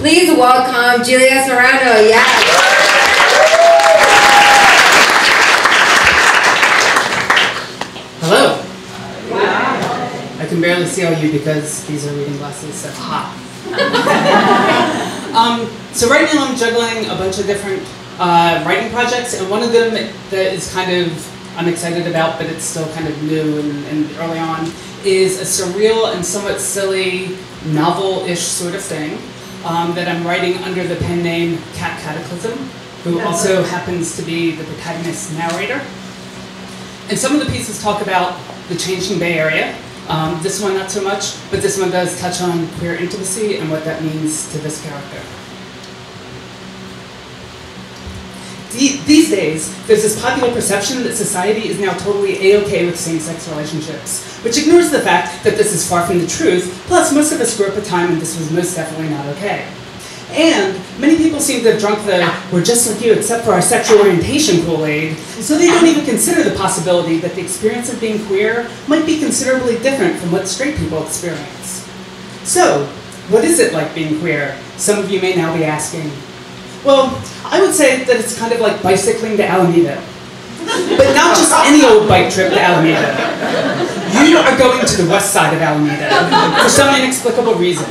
Please welcome Julia Serano. Yes. Hello. Wow. I can barely see all you because these are reading glasses, so hot. um, so right now I'm juggling a bunch of different uh, writing projects, and one of them that is kind of I'm excited about, but it's still kind of new and, and early on, is a surreal and somewhat silly novel-ish sort of thing um, that I'm writing under the pen name Kat Cataclysm, who also happens to be the protagonist narrator. And some of the pieces talk about the changing Bay Area. Um, this one not so much, but this one does touch on queer intimacy and what that means to this character. These days, there's this popular perception that society is now totally a-okay with same-sex relationships, which ignores the fact that this is far from the truth, plus most of us grew up a time when this was most definitely not okay. And many people seem to have drunk the we're just like you except for our sexual orientation Kool-Aid, so they don't even consider the possibility that the experience of being queer might be considerably different from what straight people experience. So, what is it like being queer? Some of you may now be asking. Well, I would say that it's kind of like bicycling to Alameda. But not just any old bike trip to Alameda. You are going to the west side of Alameda for some inexplicable reason.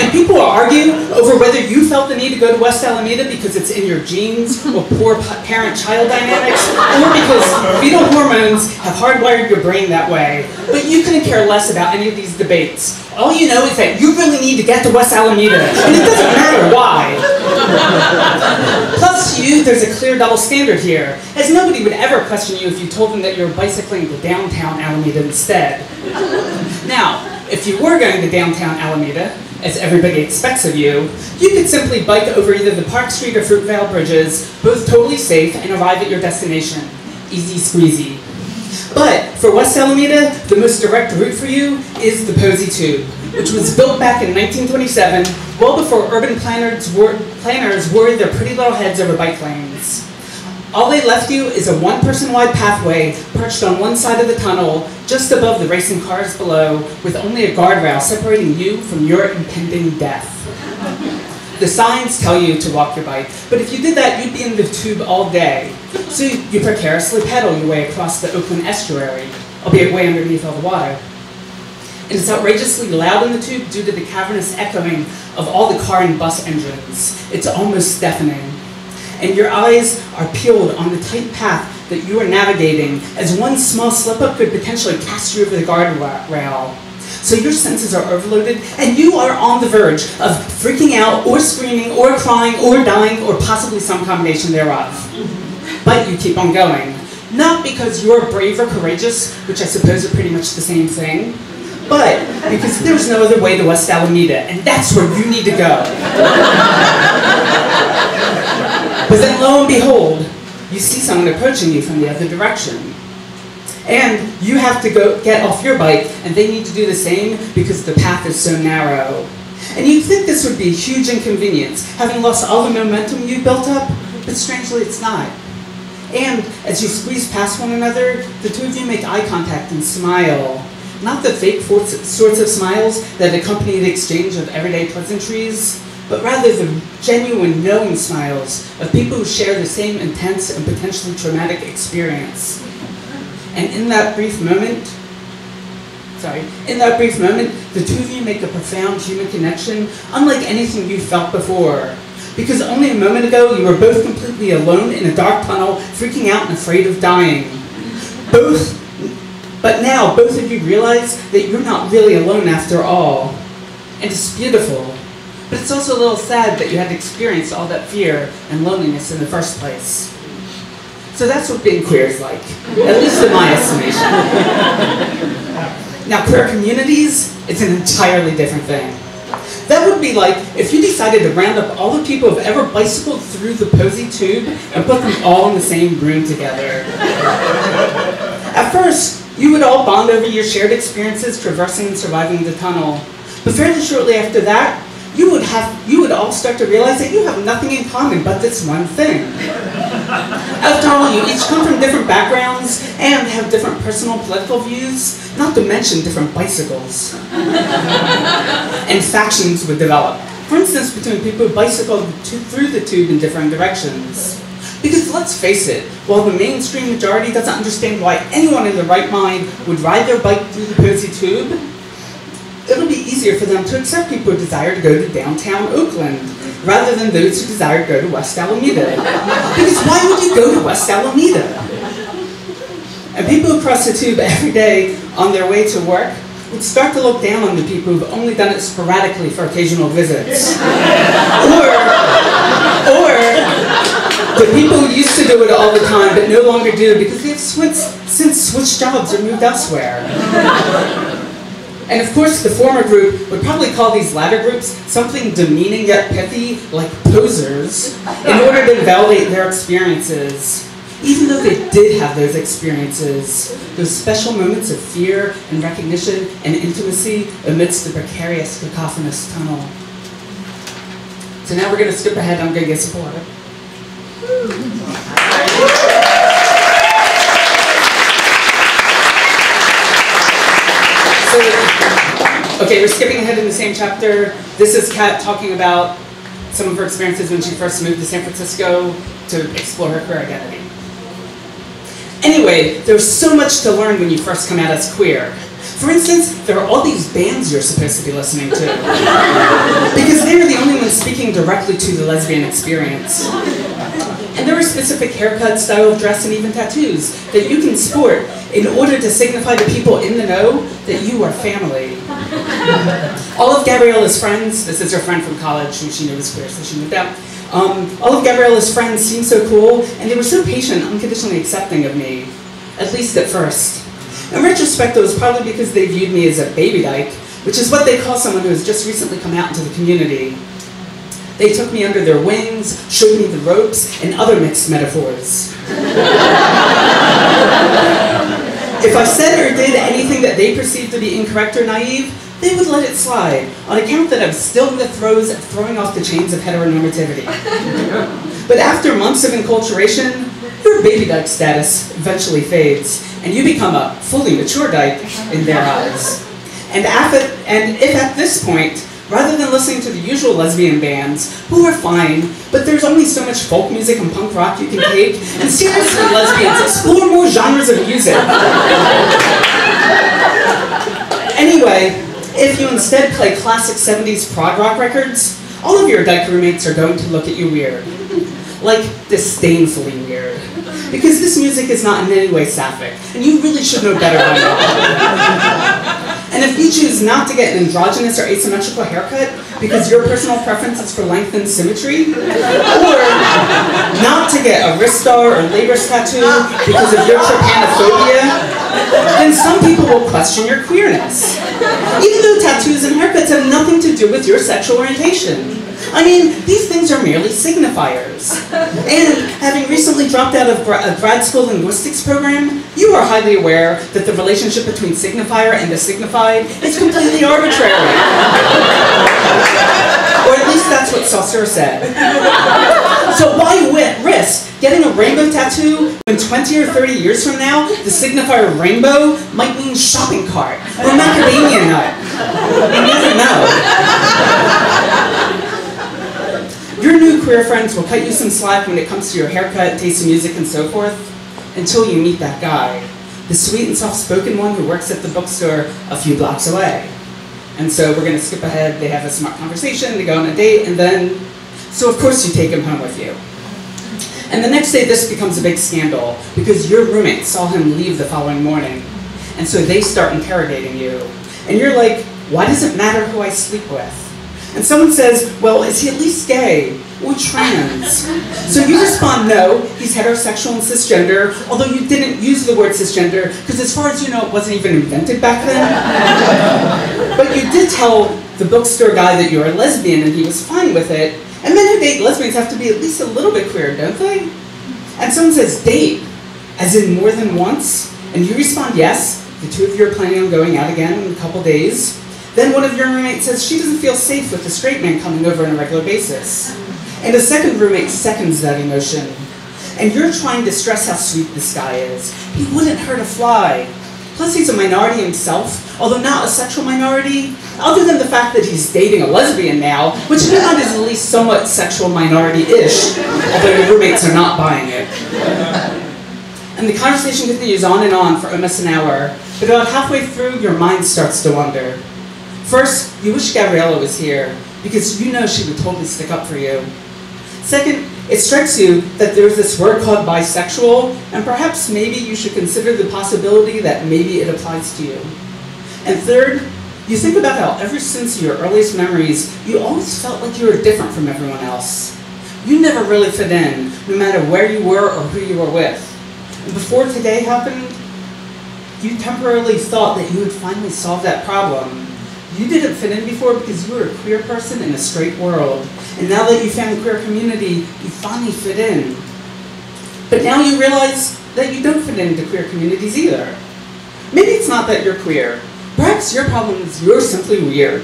And people are arguing over whether you felt the need to go to West Alameda because it's in your genes or poor parent-child dynamics, or because fetal hormones have hardwired your brain that way. But you couldn't care less about any of these debates. All you know is that you really need to get to West Alameda, and it doesn't matter why. Plus to you, there's a clear double standard here, as nobody would ever question you if you told them that you were bicycling to downtown Alameda instead. Now, if you were going to downtown Alameda, as everybody expects of you, you could simply bike over either the Park Street or Fruitvale bridges, both totally safe, and arrive at your destination. Easy squeezy. But for West Alameda, the most direct route for you is the Posey Tube, which was built back in 1927, well before urban planners, wor planners worried their pretty little heads over bike lanes. All they left you is a one-person wide pathway perched on one side of the tunnel, just above the racing cars below, with only a guardrail separating you from your impending death. The signs tell you to walk your bike, but if you did that, you'd be in the tube all day. So you precariously pedal your way across the Oakland estuary, albeit way underneath all the water. And it's outrageously loud in the tube due to the cavernous echoing of all the car and bus engines. It's almost deafening and your eyes are peeled on the tight path that you are navigating, as one small slip-up could potentially cast you over the guardrail. So your senses are overloaded, and you are on the verge of freaking out, or screaming, or crying, or dying, or possibly some combination thereof. But you keep on going. Not because you're brave or courageous, which I suppose are pretty much the same thing, but because there's no other way to West Alameda, and that's where you need to go. But then lo and behold, you see someone approaching you from the other direction. And you have to go get off your bike, and they need to do the same because the path is so narrow. And you'd think this would be a huge inconvenience, having lost all the momentum you built up, but strangely it's not. And as you squeeze past one another, the two of you make eye contact and smile. Not the fake sorts of smiles that accompany the exchange of everyday pleasantries, but rather the genuine knowing smiles of people who share the same intense and potentially traumatic experience. And in that brief moment, sorry, in that brief moment, the two of you make a profound human connection unlike anything you've felt before. Because only a moment ago, you were both completely alone in a dark tunnel, freaking out and afraid of dying. Both, but now both of you realize that you're not really alone after all. And it's beautiful. But it's also a little sad that you had to experience all that fear and loneliness in the first place. So that's what being queer is like, at least in my estimation. now, queer communities, it's an entirely different thing. That would be like if you decided to round up all the people who've ever bicycled through the Posey Tube and put them all in the same room together. At first, you would all bond over your shared experiences traversing and surviving the tunnel. But fairly shortly after that, you would have you would all start to realize that you have nothing in common but this one thing. After all, you each come from different backgrounds and have different personal political views, not to mention different bicycles. and factions would develop. For instance, between people who bicycle through the tube in different directions. Because let's face it, while the mainstream majority doesn't understand why anyone in their right mind would ride their bike through the Posey Tube, it'll be easier for them to accept people who desire to go to downtown Oakland rather than those who desire to go to West Alameda. Because why would you go to West Alameda? And people who cross the tube every day on their way to work would start to look down on the people who've only done it sporadically for occasional visits. or, or the people who used to do it all the time but no longer do because they've switched, since switched jobs or moved elsewhere. And of course, the former group would probably call these latter groups something demeaning yet pithy, like posers, in order to validate their experiences. Even though they did have those experiences, those special moments of fear and recognition and intimacy amidst the precarious, cacophonous tunnel. So now we're going to skip ahead. I'm going to get support. Hmm. So, okay, we're skipping ahead in the same chapter. This is Kat talking about some of her experiences when she first moved to San Francisco to explore her queer identity. Anyway, there's so much to learn when you first come out as queer. For instance, there are all these bands you're supposed to be listening to. because they're the only ones speaking directly to the lesbian experience. And there are specific haircuts, style of dress, and even tattoos that you can sport in order to signify to people in the know that you are family. all of Gabriella's friends, this is her friend from college who she knew was queer, so she moved out. Um, all of Gabriella's friends seemed so cool, and they were so patient, unconditionally accepting of me, at least at first. In retrospect, it was probably because they viewed me as a baby dyke, which is what they call someone who has just recently come out into the community. They took me under their wings, showed me the ropes, and other mixed metaphors. if I said or did anything that they perceived to be incorrect or naive, they would let it slide, on account that I'm still in the throes of throwing off the chains of heteronormativity. but after months of enculturation, your baby dyke status eventually fades, and you become a fully mature dyke in their eyes. And, and if at this point rather than listening to the usual lesbian bands, who are fine, but there's only so much folk music and punk rock you can take, and seriously, lesbians, explore more genres of music. anyway, if you instead play classic 70s prog rock records, all of your dyke roommates are going to look at you weird. Like, disdainfully weird. Because this music is not in any way sapphic, and you really should know better by now. And if you choose not to get an androgynous or asymmetrical haircut because your personal preference is for length and symmetry, or not to get a wrist star or labrys tattoo because of your trypanophobia, then some people will question your queerness. Even though tattoos and haircuts have nothing to do with your sexual orientation. I mean, these things are merely signifiers. And having recently dropped out of a uh, grad school linguistics program, you are highly aware that the relationship between signifier and the signified is completely arbitrary. or at least that's what Saussure said. So why risk getting a rainbow tattoo when 20 or 30 years from now, the signifier rainbow might mean shopping cart or macadamia nut? You never know. Queer friends will cut you some slack when it comes to your haircut, taste of music, and so forth, until you meet that guy, the sweet and soft-spoken one who works at the bookstore a few blocks away. And so we're going to skip ahead. They have a smart conversation, they go on a date, and then, so of course you take him home with you. And the next day this becomes a big scandal because your roommate saw him leave the following morning. And so they start interrogating you. And you're like, why does it matter who I sleep with? and someone says, well, is he at least gay or trans? So you respond, no, he's heterosexual and cisgender, although you didn't use the word cisgender, because as far as you know, it wasn't even invented back then. but you did tell the bookstore guy that you're a lesbian, and he was fine with it. And men who date lesbians have to be at least a little bit queer, don't they? And someone says, date, as in more than once? And you respond, yes, the two of you are planning on going out again in a couple days. Then one of your roommates says she doesn't feel safe with a straight man coming over on a regular basis. And the second roommate seconds that emotion. And you're trying to stress how sweet this guy is. He wouldn't hurt a fly. Plus, he's a minority himself, although not a sexual minority, other than the fact that he's dating a lesbian now, which in mind is at least somewhat sexual minority-ish, although your roommates are not buying it. And the conversation continues on and on for almost an hour, but about halfway through, your mind starts to wander. First, you wish Gabriella was here, because you know she would totally stick up for you. Second, it strikes you that there's this word called bisexual, and perhaps maybe you should consider the possibility that maybe it applies to you. And third, you think about how ever since your earliest memories, you always felt like you were different from everyone else. You never really fit in, no matter where you were or who you were with. And before today happened, you temporarily thought that you would finally solve that problem. You didn't fit in before because you were a queer person in a straight world. And now that you found queer community, you finally fit in. But now you realize that you don't fit into queer communities either. Maybe it's not that you're queer. Perhaps your problem is you're simply weird.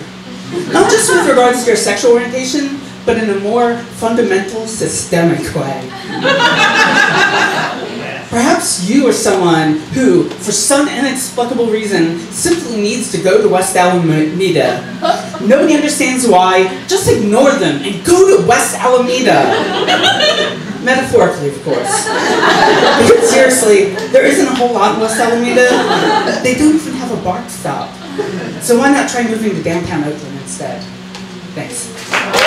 Not just with regards to your sexual orientation, but in a more fundamental, systemic way. Perhaps you are someone who, for some inexplicable reason, simply needs to go to West Alameda. Nobody understands why. Just ignore them and go to West Alameda. Metaphorically, of course. Because seriously, there isn't a whole lot in West Alameda. They don't even have a BART stop. So why not try moving to downtown Oakland instead? Thanks.